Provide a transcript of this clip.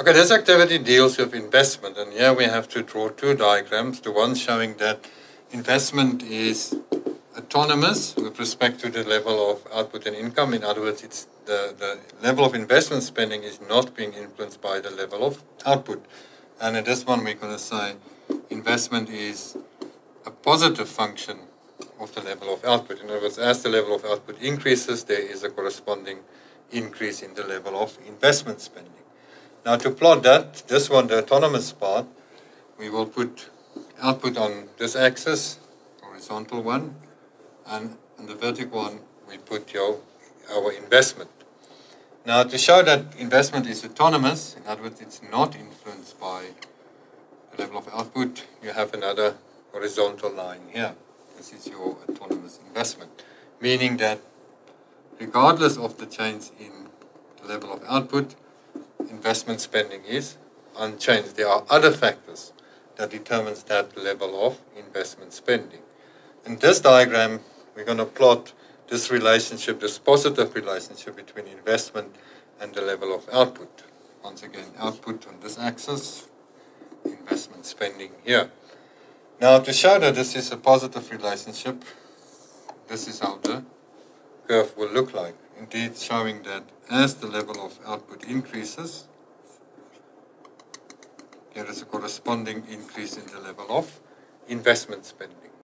Okay, this activity deals with investment, and here we have to draw two diagrams. The one showing that investment is autonomous with respect to the level of output and income. In other words, it's the, the level of investment spending is not being influenced by the level of output. And in this one, we're going to say investment is a positive function of the level of output. In other words, as the level of output increases, there is a corresponding increase in the level of investment spending. Now to plot that, this one, the autonomous part, we will put output on this axis, horizontal one, and on the vertical one, we put your, our investment. Now to show that investment is autonomous, in other words, it's not influenced by the level of output, you have another horizontal line here. This is your autonomous investment, meaning that regardless of the change in the level of output, investment spending is unchanged. There are other factors that determines that level of investment spending. In this diagram, we're going to plot this relationship, this positive relationship between investment and the level of output. Once again, output on this axis, investment spending here. Now, to show that this is a positive relationship, this is how the curve will look like. Indeed, showing that as the level of output increases, there is a corresponding increase in the level of investment spending.